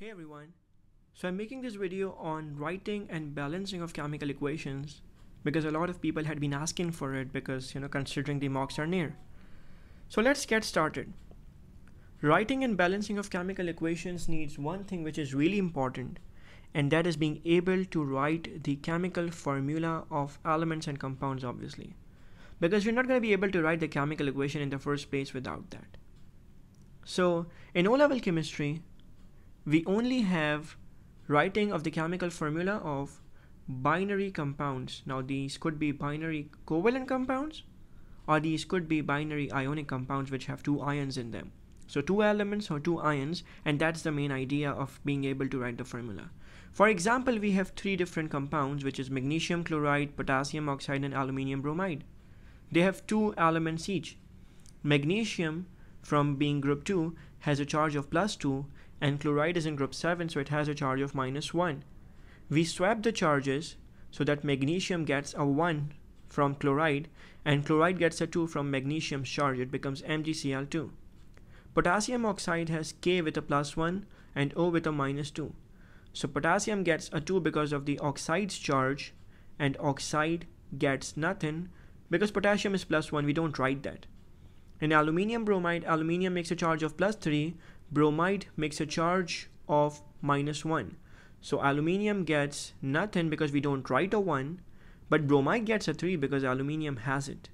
Hey everyone. So I'm making this video on writing and balancing of chemical equations because a lot of people had been asking for it because, you know, considering the mocks are near. So let's get started. Writing and balancing of chemical equations needs one thing which is really important and that is being able to write the chemical formula of elements and compounds obviously because you're not going to be able to write the chemical equation in the first place without that. So in O-level chemistry, we only have writing of the chemical formula of binary compounds. Now these could be binary covalent compounds or these could be binary ionic compounds which have two ions in them. So two elements or two ions and that's the main idea of being able to write the formula. For example, we have three different compounds which is magnesium chloride, potassium oxide and aluminium bromide. They have two elements each. Magnesium from being group 2 has a charge of plus 2 and chloride is in group 7 so it has a charge of minus 1. We swap the charges so that magnesium gets a 1 from chloride and chloride gets a 2 from magnesium's charge it becomes MgCl2. Potassium oxide has K with a plus 1 and O with a minus 2. So potassium gets a 2 because of the oxide's charge and oxide gets nothing because potassium is plus 1 we don't write that. In aluminium bromide, aluminium makes a charge of plus 3 bromide makes a charge of minus 1. So aluminium gets nothing because we don't write a 1, but bromide gets a 3 because aluminium has it.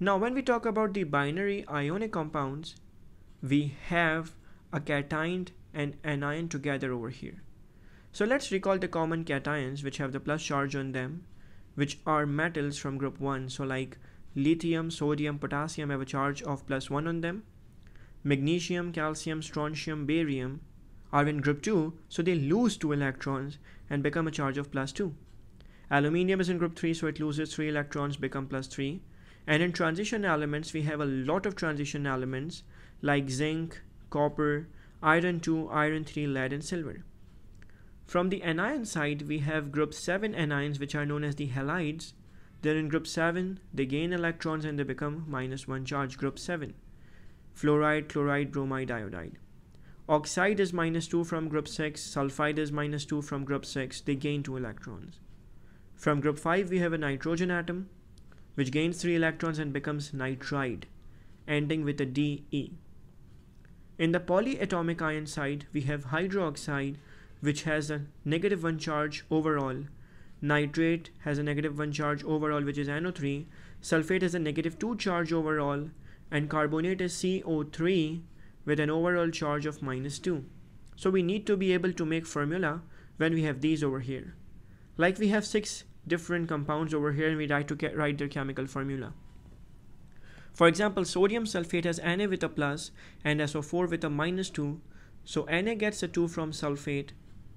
Now when we talk about the binary ionic compounds, we have a cation and anion together over here. So let's recall the common cations which have the plus charge on them, which are metals from group 1. So like lithium, sodium, potassium have a charge of plus 1 on them magnesium, calcium, strontium, barium are in group 2, so they lose 2 electrons and become a charge of plus 2. Aluminium is in group 3, so it loses 3 electrons, become plus 3. And in transition elements, we have a lot of transition elements like zinc, copper, iron 2, iron 3, lead, and silver. From the anion side, we have group 7 anions, which are known as the halides. They're in group 7, they gain electrons and they become minus 1 charge, group 7 fluoride, chloride, bromide, iodide. Oxide is minus 2 from group 6, sulfide is minus 2 from group 6, they gain 2 electrons. From group 5 we have a nitrogen atom which gains 3 electrons and becomes nitride ending with a DE. In the polyatomic ion side we have hydroxide which has a negative 1 charge overall. Nitrate has a negative 1 charge overall which is NO3. Sulfate has a negative 2 charge overall and carbonate is CO3 with an overall charge of minus 2. So we need to be able to make formula when we have these over here. Like we have six different compounds over here and we try to get write their chemical formula. For example, sodium sulfate has Na with a plus and SO4 with a minus 2. So Na gets a 2 from sulfate.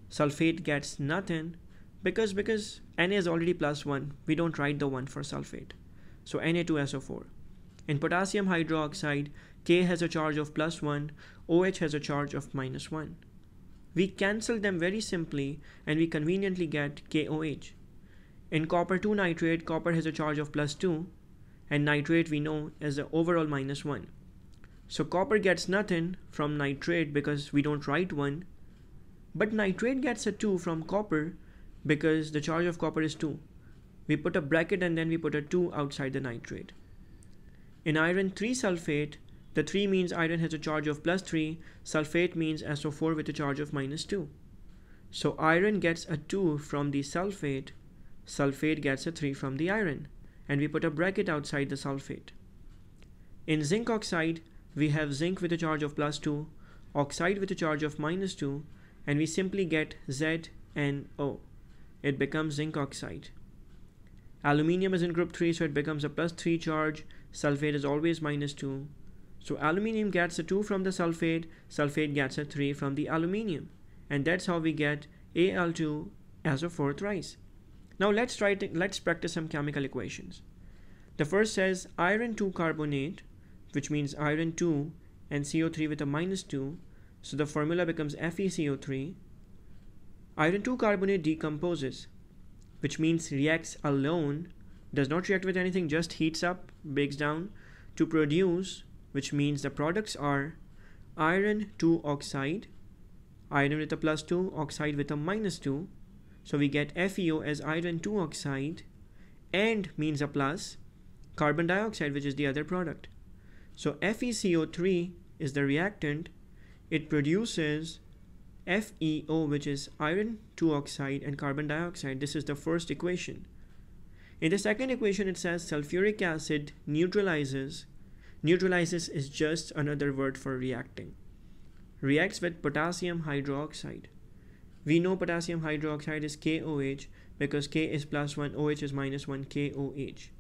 Sulfate gets nothing because because Na is already plus 1. We don't write the 1 for sulfate. So Na2SO4. In potassium hydroxide, K has a charge of plus 1, OH has a charge of minus 1. We cancel them very simply and we conveniently get KOH. In copper 2 nitrate, copper has a charge of plus 2 and nitrate we know is the overall minus 1. So copper gets nothing from nitrate because we don't write 1 but nitrate gets a 2 from copper because the charge of copper is 2. We put a bracket and then we put a 2 outside the nitrate. In iron 3 sulfate, the 3 means iron has a charge of plus 3, sulfate means SO4 with a charge of minus 2. So iron gets a 2 from the sulfate, sulfate gets a 3 from the iron, and we put a bracket outside the sulfate. In zinc oxide, we have zinc with a charge of plus 2, oxide with a charge of minus 2, and we simply get ZnO. It becomes zinc oxide. Aluminium is in group 3, so it becomes a plus 3 charge, sulfate is always minus 2. So aluminium gets a 2 from the sulfate, sulfate gets a 3 from the aluminium. And that's how we get Al2 SO4 thrice. Now let's try to, let's practice some chemical equations. The first says iron 2 carbonate, which means iron 2 and CO3 with a minus 2. So the formula becomes FeCO3. Iron 2 carbonate decomposes, which means reacts alone does not react with anything, just heats up, breaks down to produce, which means the products are iron 2 oxide, iron with a plus 2, oxide with a minus 2. So we get FeO as iron 2 oxide and means a plus, carbon dioxide which is the other product. So FeCO3 is the reactant. It produces FeO which is iron 2 oxide and carbon dioxide. This is the first equation. In the second equation it says sulfuric acid neutralizes. Neutralizes is just another word for reacting. Reacts with potassium hydroxide. We know potassium hydroxide is KOH because K is plus 1, OH is minus 1, KOH.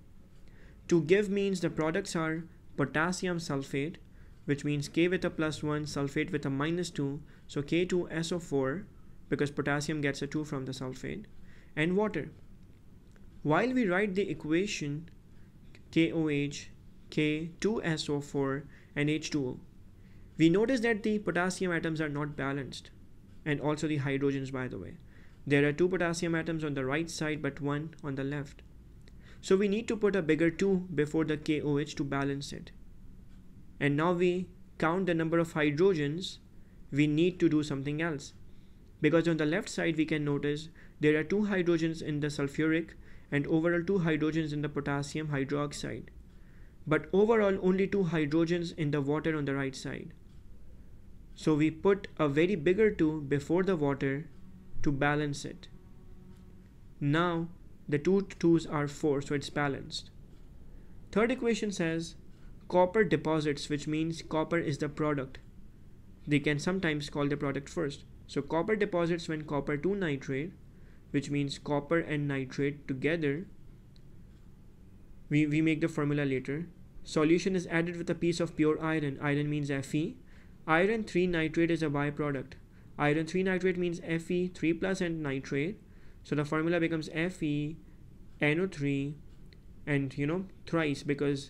To give means the products are potassium sulfate, which means K with a plus 1, sulfate with a minus 2, so K2SO4 because potassium gets a 2 from the sulfate, and water. While we write the equation KOH, K2SO4 and H2O, we notice that the potassium atoms are not balanced and also the hydrogens by the way. There are two potassium atoms on the right side but one on the left. So we need to put a bigger 2 before the KOH to balance it. And now we count the number of hydrogens, we need to do something else. Because on the left side we can notice there are two hydrogens in the sulfuric and overall two hydrogens in the potassium hydroxide. But overall only two hydrogens in the water on the right side. So we put a very bigger 2 before the water to balance it. Now the two 2's are 4 so it's balanced. Third equation says copper deposits which means copper is the product. They can sometimes call the product first. So copper deposits when copper 2 nitrate which means copper and nitrate together. We, we make the formula later. Solution is added with a piece of pure iron. Iron means Fe Iron 3 nitrate is a byproduct. Iron 3 nitrate means Fe 3 plus and nitrate. So the formula becomes Fe NO3 and you know thrice because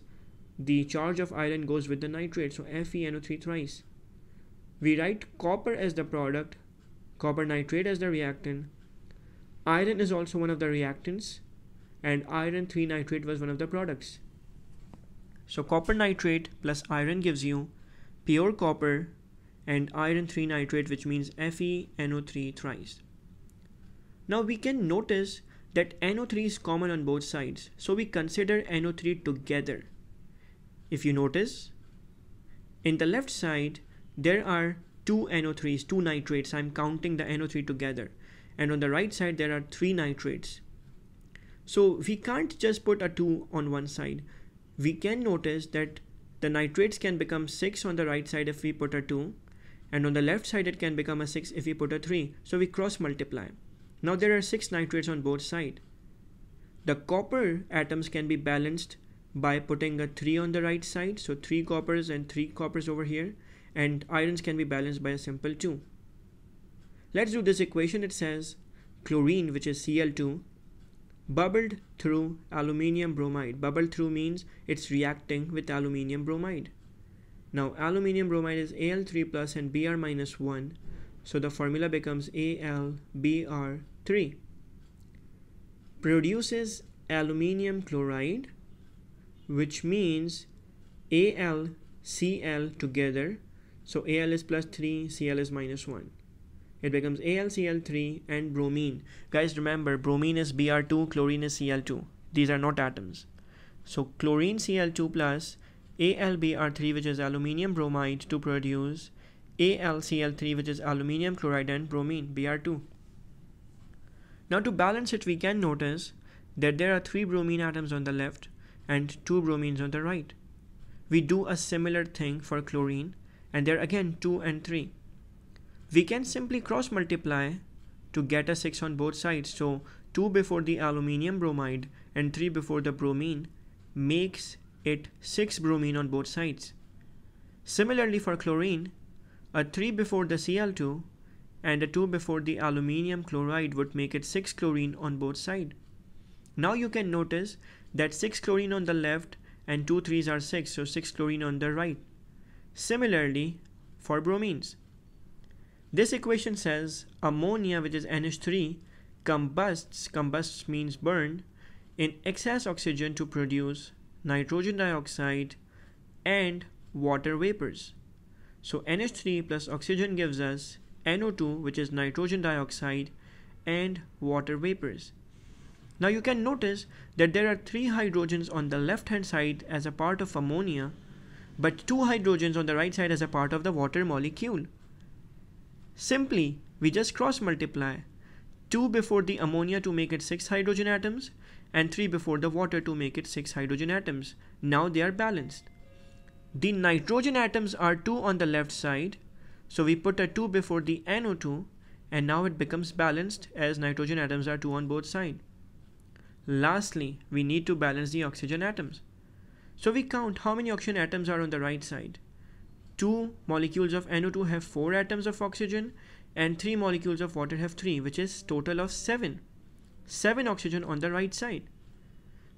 the charge of iron goes with the nitrate. So Fe NO3 thrice. We write copper as the product, copper nitrate as the reactant. Iron is also one of the reactants and iron 3 nitrate was one of the products. So copper nitrate plus iron gives you pure copper and iron 3 nitrate which means FeNO3 thrice. Now we can notice that NO3 is common on both sides so we consider NO3 together. If you notice in the left side there are two NO3s, two nitrates, I'm counting the NO3 together and on the right side there are three nitrates. So we can't just put a 2 on one side. We can notice that the nitrates can become 6 on the right side if we put a 2 and on the left side it can become a 6 if we put a 3 so we cross multiply now there are 6 nitrates on both sides the copper atoms can be balanced by putting a 3 on the right side. So 3 coppers and 3 coppers over here and irons can be balanced by a simple 2 let's do this equation it says chlorine which is Cl2 bubbled through aluminium bromide. Bubbled through means it's reacting with aluminium bromide. Now aluminium bromide is Al3 plus and Br minus 1. So the formula becomes AlBr3. Produces aluminium chloride which means AlCl together. So Al is plus 3, Cl is minus 1 it becomes AlCl3 and bromine. Guys, remember bromine is Br2, chlorine is Cl2. These are not atoms. So chlorine Cl2 plus AlBr3 which is aluminium bromide to produce AlCl3 which is aluminium chloride and bromine Br2. Now to balance it we can notice that there are three bromine atoms on the left and two bromines on the right. We do a similar thing for chlorine and there again 2 and 3 we can simply cross multiply to get a 6 on both sides. So 2 before the aluminium bromide and 3 before the bromine makes it 6 bromine on both sides. Similarly for chlorine, a 3 before the Cl2 and a 2 before the aluminium chloride would make it 6 chlorine on both sides. Now you can notice that 6 chlorine on the left and 2 3s are 6, so 6 chlorine on the right. Similarly for bromines, this equation says ammonia, which is NH3, combusts, combusts means burn, in excess oxygen to produce nitrogen dioxide and water vapors. So NH3 plus oxygen gives us NO2 which is nitrogen dioxide and water vapors. Now you can notice that there are three hydrogens on the left hand side as a part of ammonia but two hydrogens on the right side as a part of the water molecule. Simply, we just cross multiply 2 before the ammonia to make it 6 hydrogen atoms and 3 before the water to make it 6 hydrogen atoms. Now they are balanced. The nitrogen atoms are 2 on the left side, so we put a 2 before the NO2 and now it becomes balanced as nitrogen atoms are 2 on both sides. Lastly, we need to balance the oxygen atoms. So we count how many oxygen atoms are on the right side. Two molecules of NO2 have 4 atoms of oxygen and 3 molecules of water have 3 which is total of 7. 7 oxygen on the right side.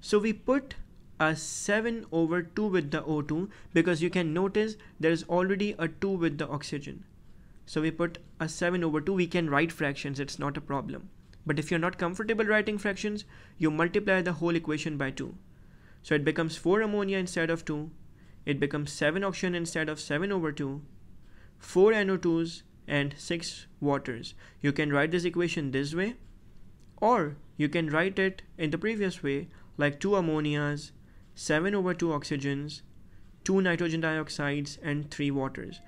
So we put a 7 over 2 with the O2 because you can notice there is already a 2 with the oxygen. So we put a 7 over 2 we can write fractions it's not a problem. But if you're not comfortable writing fractions, you multiply the whole equation by 2. So it becomes 4 ammonia instead of 2. It becomes 7 oxygen instead of 7 over 2. 4 NO2s and 6 waters. You can write this equation this way or you can write it in the previous way like 2 ammonias, 7 over 2 oxygens, 2 nitrogen dioxides and 3 waters.